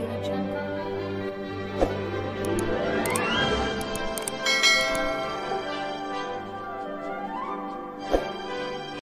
力很深。